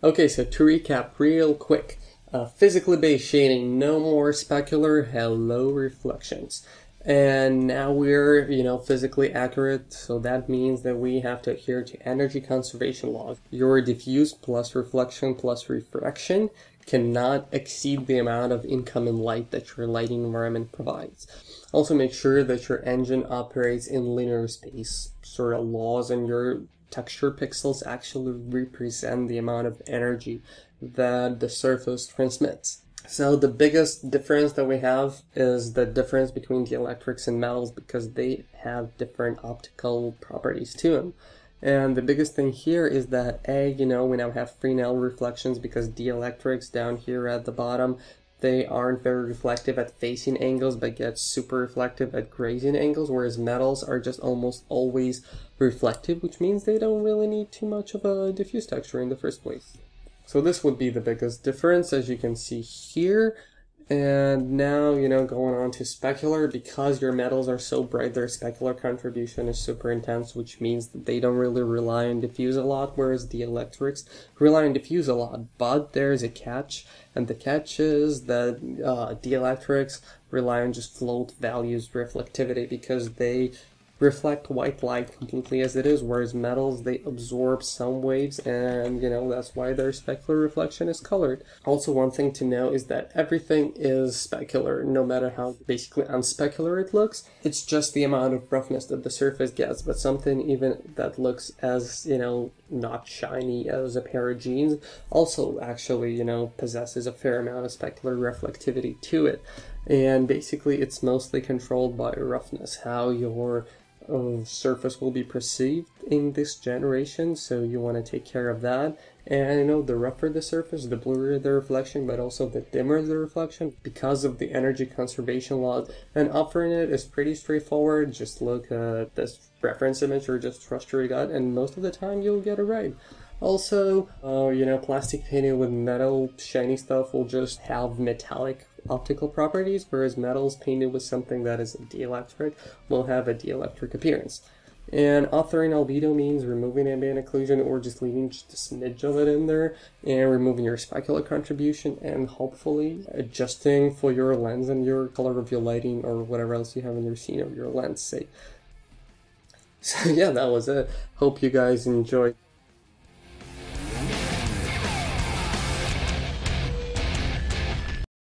Okay, so to recap real quick. Uh, physically based shading, no more specular, hello reflections. And now we're, you know, physically accurate, so that means that we have to adhere to energy conservation laws. Your diffuse plus reflection plus refraction cannot exceed the amount of incoming light that your lighting environment provides. Also make sure that your engine operates in linear space, sort of laws and your texture pixels actually represent the amount of energy that the surface transmits. So the biggest difference that we have is the difference between dielectrics and metals because they have different optical properties to them. And the biggest thing here is that A, you know, we now have Fresnel reflections because dielectrics down here at the bottom, they aren't very reflective at facing angles but get super reflective at grazing angles, whereas metals are just almost always reflective, which means they don't really need too much of a diffuse texture in the first place. So this would be the biggest difference as you can see here. And now, you know, going on to specular, because your metals are so bright, their specular contribution is super intense, which means that they don't really rely on diffuse a lot, whereas dielectrics rely on diffuse a lot. But there's a catch, and the catch is that uh, dielectrics rely on just float values reflectivity because they reflect white light completely as it is, whereas metals, they absorb some waves, and, you know, that's why their specular reflection is colored. Also, one thing to know is that everything is specular, no matter how basically unspecular it looks. It's just the amount of roughness that the surface gets, but something even that looks as, you know, not shiny as a pair of jeans also actually, you know, possesses a fair amount of specular reflectivity to it. And basically, it's mostly controlled by roughness, how your of surface will be perceived in this generation so you want to take care of that. And you know the rougher the surface the bluer the reflection but also the dimmer the reflection. Because of the energy conservation laws and offering it is pretty straightforward. Just look at this reference image or just trust your gut and most of the time you'll get it right. Also, uh, you know, plastic painted with metal shiny stuff will just have metallic optical properties, whereas metals painted with something that is dielectric will have a dielectric appearance. And authoring albedo means removing ambient occlusion or just leaving just a smidge of it in there and removing your specular contribution and hopefully adjusting for your lens and your color of your lighting or whatever else you have in your scene or your lens say. So yeah, that was it. Hope you guys enjoyed.